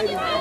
Biden.